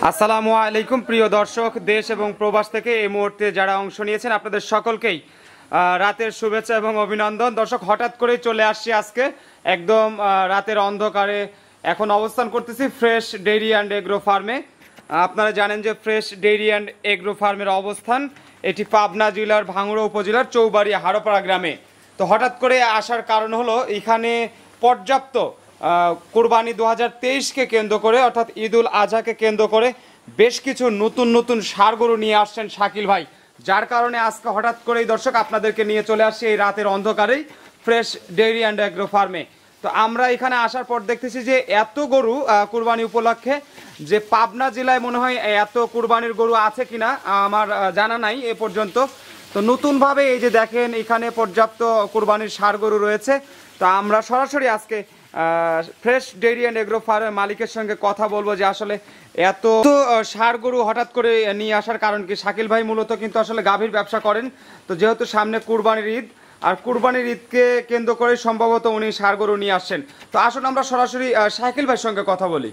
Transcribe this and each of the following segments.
আসসালামু আলাইকুম, প্রিয় দর্শক, দেশ এবং প্রবাস থেকে এই মুহূর্তে যারা অংশ নিয়েছেন, আপনাদের সকলকেই রাতের শুভেচ্ছা এবং অভিনন্দন। দর্শক, হঠাৎ করেই চলে আসছি আজকে। একদম রাতের অন্ধকারে এখন অবস্থান করতেছি ফ্রেশ ডেইরি অ্যান্ড এগ্রো ফার্মে। আপনারা জানেন যে ফ্রেশ ডেইরি অ্যান্ড এগ্রো ফার্মের অবস্থান, এটি পাবনা জেলার ভাঙড়া উপজেলার চৌবাড়ি হারোপাড়া গ্রামে। তো হঠাৎ করে আসার কারণ হলো, এখানে পর্যাপ্ত কোরবানি দু হাজার তেইশকে কেন্দ্র করে, অর্থাৎ ঈদ উল আজহাকে কেন্দ্র করে বেশ কিছু নতুন নতুন সার গরু নিয়ে আসছেন শাকিল ভাই। যার কারণে আজকে হঠাৎ করেই দর্শক আপনাদেরকে নিয়ে চলে আসছি এই রাতের অন্ধকারেই ফ্রেশ ডেইরি অ্যান্ড অ্যাগ্রো ফার্মে। তো আমরা এখানে আসার পর দেখতেছি যে এত গরু কুরবানি উপলক্ষে, যে পাবনা জেলায় মনে হয় এত কুরবানির গরু আছে কিনা আমার জানা নাই এ পর্যন্ত। তো নতুনভাবে এই যে দেখেন, এখানে পর্যাপ্ত কুরবানির সার গরু রয়েছে। তো আমরা সরাসরি আজকে ফ্রেশ ডেইরি অ্যান্ড এগ্রো ফার্মের মালিকের সঙ্গে কথা বলব যে আসলে এত আহ, গরু হঠাৎ করে নিয়ে আসার কারণ কি? শাকিল ভাই মূলত কিন্তু আসলে গাভীর ব্যবসা করেন। তো যেহেতু সামনে কুরবানির ঈদ আর কুরবানির ঈদকে কেন্দ্র করে সম্ভবত উনি ষাঁড় গরু নিয়ে আসছেন। তো আসুন আমরা সরাসরি শাকিল ভাইয়ের সঙ্গে কথা বলি।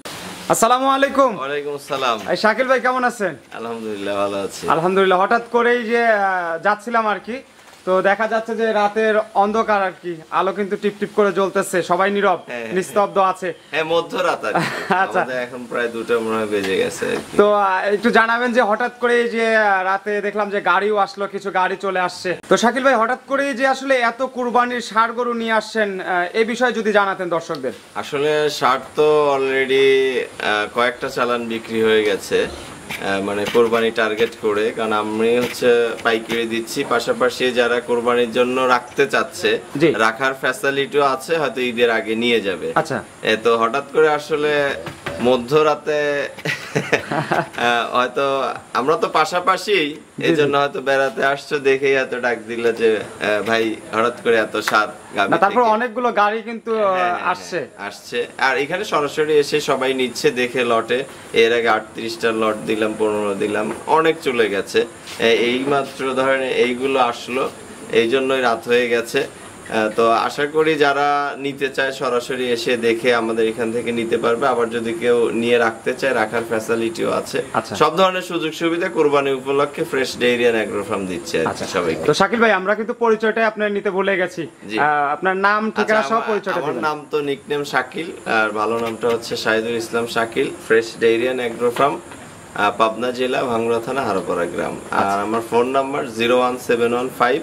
আসসালামু আলাইকুম। ওয়ালাইকুম আসসালাম। এই শাকিল ভাই কেমন আছেন? আলহামদুলিল্লাহ ভালো আছি। আলহামদুলিল্লাহ হঠাৎ করেই যে যাচ্ছিলাম আর কি তো দেখা যাচ্ছে যে রাতের অন্ধকার আর কি। আলো কিন্তু টিপ টিপ করে জ্বলতেছে। সবাই নীরব হ্যাঁ। নিস্তব্ধ আছে। হ্যাঁ মধ্যরাত আর আচ্ছা। এখন প্রায় দুটো মনে হয় বেজে গেছে তো একটু জানাবেন যে হঠাৎ করে যে রাতে দেখলাম যে গাড়িও আসলো কিছু গাড়ি চলে আসছে। তো শাকিল ভাই হঠাৎ করে যে আসলে এত কুরবানির ষাড় গরু নিয়ে আসছেন এই বিষয়ে যদি জানাতেন দর্শকদের। আসলে শার্ট তো অলরেডি কয়েকটা চালান বিক্রি হয়ে গেছে। মানে কোরবানি টার্গেট করে। কারণ আমি হচ্ছে পাইকারি দিচ্ছি। পাশাপাশি যারা কোরবানির জন্য রাখতে চাচ্ছে রাখার ফ্যাসিলিটিও আছে হয়তো ঈদের আগে নিয়ে যাবে। আচ্ছা। এ তো হঠাৎ করে আসলে মধ্যরাতে হয়তো আমরা তো পাশাপাশি এই জন্য হয়তো বেড়াতে আসছো দেখেই এত ডাক দিল যে ভাই হঠাৎ করে এত না তারপর অনেকগুলো গাড়ি কিন্তু আহ, হ্যাঁ, হ্যাঁ, আসছে। হ্যাঁ, আসছে। আর এখানে সরাসরি এসে সবাই নিচ্ছে দেখে লটে। এর আগে আটত্রিশটা লট দিলাম পনেরো দিলাম অনেক চলে গেছে। এই মাত্র ধরেন এইগুলো আসলো এই জন্যই রাত হয়ে গেছে। তো আশা করি যারা নিতে চায় সরাসরি এসে দেখে আমাদের এখান থেকে নিতে পারবে। আবার যদি কেউ নিয়ে রাখতে চায় রাখার ফ্যাসিলিটিও আছে। আচ্ছা। সব ধরনের সুযোগ সুবিধা কোরবানি উপলক্ষে fresh dairy and agro farm দিচ্ছে আচ্ছা। সবাইকে। তো শাকিল ভাই আমরা কিন্তু পরিচয়টাই আপনার নিতে ভুলে গেছি। আপনার নাম ঠিকানা আচ্ছা, সহ পরিচয়টা আমার নাম তো নিকনেম শাকিল আর ভালো নামটা হচ্ছে Shahidul Islam Shakil fresh dairy and agro farm Pabna জেলা ভাঙ্গুড়া থানা হারোপাড়া গ্রাম। আর। আমার phone number zero one seven one five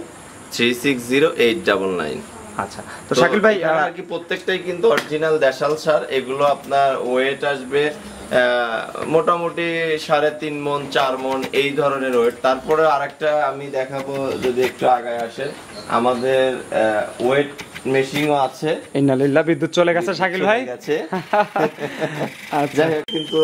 three six zero eight double nine. আচ্ছা তো শাকিল ভাই আর কি প্রত্যেকটাই কিন্তু অরিজিনাল দেশাল সার এগুলো আপনার ওয়েট আসবে আহ, মোটামুটি সাড়ে তিন মন চার মন এই ধরনের ওয়েট তারপরে আরেকটা আমি দেখাবো যদি একটু আগায় আসে আমাদের ওয়েট মেশিনও আছে। ইন্নালিল্লাহ বিদ্যুৎ চলে গেছে শাকিল ভাই। চলে গেছে। আচ্ছা। কিন্তু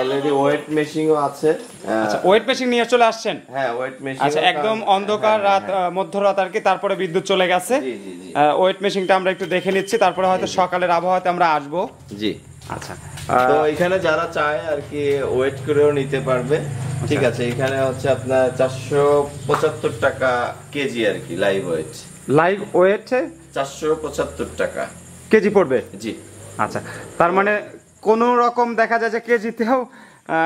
অলরেডি ওয়েট মেশিনও আছে। আহ, ওয়েট মেশিন নিয়ে চলে আসছেন? হ্যাঁ ওয়েট মেশিন আচ্ছা একদম অন্ধকার রাত আহ, মধ্যরাত আর কি তারপরে বিদ্যুৎ চলে গেছে। জি জি জি। ওয়েট মেশিনটা আমরা একটু দেখে নিচ্ছি তারপরে হয়তো সকালের আবহাওয়াতে আমরা আসব। জি। আচ্ছা। তো এখানে যারা চায় আর কি ওয়েট করেও নিতে পারবে। ঠিক আছে এখানে হচ্ছে আপনার চারশো পঁচাত্তর টাকা কেজি আর কি লাইভ ওয়েট লাইভ ওয়েটে চারশো পঁচাত্তর টাকা। কেজি পড়বে? জি। আচ্ছা তার মানে কোন রকম দেখা যায় যে কেজিতেও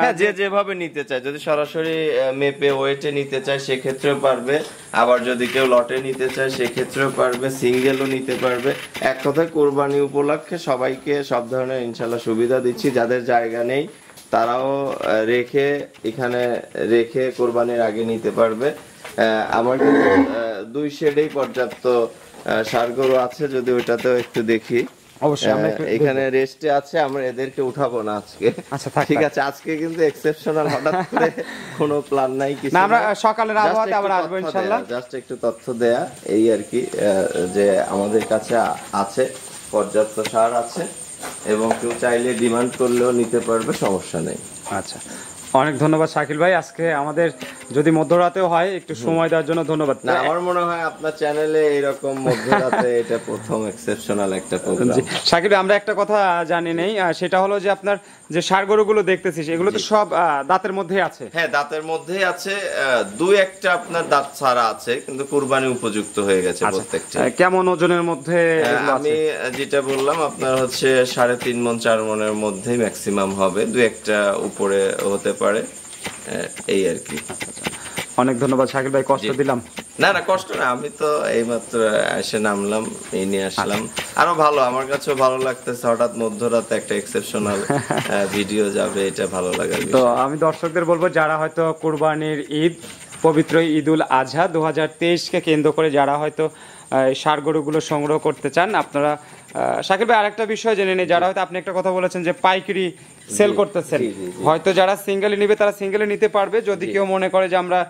হ্যাঁ যে যেভাবে নিতে চায় যদি সরাসরি মেপে ওয়েটে নিতে চায় সেক্ষেত্রেও পারবে। আবার যদি কেউ লটে নিতে চায় সেক্ষেত্রেও পারবে সিঙ্গেলও নিতে পারবে। এক কথায় কোরবানি উপলক্ষে সবাইকে সব ধরনের ইনশাল্লাহ সুবিধা দিচ্ছি। যাদের জায়গা নেই তারাও রেখে এখানে রেখে কোরবানির আগে নিতে পারবে। আমার কিন্তু দুই শেডেই পর্যাপ্ত ষাঁড় গরু আছে যদি ওইটাতেও একটু দেখি। এখানে রেস্টে আছে আমরা এদেরকে উঠাবো না আজকে। আচ্ছা, ঠিক আছে আজকে কিন্তু এক্সেপশনাল হঠাৎ করে কোনো প্ল্যান নাই কিছু না, আমরা সকালের আবহাওয়াতে আবার আসব ইনশাল্লাহ। জাস্ট একটু তথ্য দেয়া এই আর কি যে আমাদের কাছে আছে পর্যাপ্ত সার আছে। এবং কেউ চাইলে ডিমান্ড করলেও নিতে পারবে, সমস্যা নেই। আচ্ছা। অনেক ধন্যবাদ শাকিল ভাই। আজকে আমাদের যদি মধ্যরাতেও হয় একটু সময় দেওয়ার জন্য ধন্যবাদ। না আমার মনে হয় আপনার চ্যানেলে এরকম মধ্যরাতে এটা প্রথম এক্সেপশনাল একটা প্রোগ্রাম সাকিব আমরা একটা কথা জানি নেই সেটা হলো যে আপনার যে সার গরুগুলো দেখতেছি এগুলো তো সব দাঁতের মধ্যে আছে? হ্যাঁ দাঁতের মধ্যেই আছে দুই একটা আপনার দাঁত ছাড়া আছে কিন্তু কুরবানি উপযুক্ত হয়ে গেছে প্রত্যেকটা। কেমন ওজনের মধ্যে হ্যাঁ? আমি যেটা বললাম আপনার হচ্ছে সাড়ে তিন মন চার মনের মধ্যেই ম্যাক্সিমাম হবে দু একটা উপরে হতে পারে। এই আর কি। অনেক ধন্যবাদ শাকিল ভাই কষ্ট দিলাম। না না কষ্ট না আমি তো এইমাত্র এসে নামলাম এই নিয়ে আসলাম। আরও ভালো আমার কাছেও ভালো লাগতেছে হঠাৎ মধ্যরাতে একটা এক্সেপশনাল ভিডিও যাবে এটা ভালো লাগে তো আমি দর্শকদের বলব যারা হয়তো কুরবানির ঈদ পবিত্র ঈদ উল আজহা দু হাজার তেইশকে কেন্দ্র করে যারা হয়তো ষাঁড় গরুগুলো সংগ্রহ করতে চান আপনারা শাকিল ভাই আরেকটা বিষয় জেনে নিই। যারা হয়তো আপনি একটা কথা বলেছেন যে পাইকারি সেল করতেছেন। হয়তো যারা সিঙ্গেলে নিবে তারা সিঙ্গেলে নিতে পারবে। যদি কেউ মনে করে যে আমরা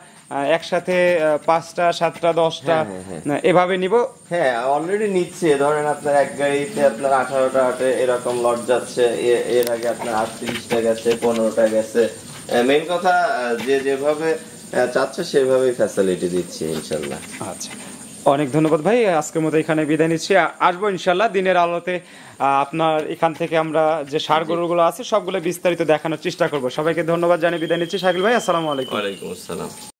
একসাথে পাঁচটা সাতটা দশটা হ্যাঁ, এভাবে নিব। হ্যাঁ অলরেডি নিচ্ছে। ধরেন আপনার এক গাড়িতে আপনার আঠারোটা আটে এরকম লট যাচ্ছে। এর আগে আপনার আটত্রিশটা গেছে পনেরোটা গেছে। মেইন কথা যে যেভাবে চাচ্ছে সেভাবেই ফ্যাসিলিটি দিচ্ছি ইনশাল্লাহ। আচ্ছা। অনেক ধন্যবাদ ভাই। আজকের মতো এখানে বিদায় নিচ্ছি। আসব ইনশাল্লাহ দিনের আলোতে। আহ, আপনার এখান থেকে আমরা যে সার গরুগুলো আছে সবগুলো বিস্তারিত দেখানোর চেষ্টা করব। সবাইকে ধন্যবাদ জানিয়ে বিদায় নিচ্ছি। শাকিল ভাই আসসালামু আলাইকুম। আসসালাম।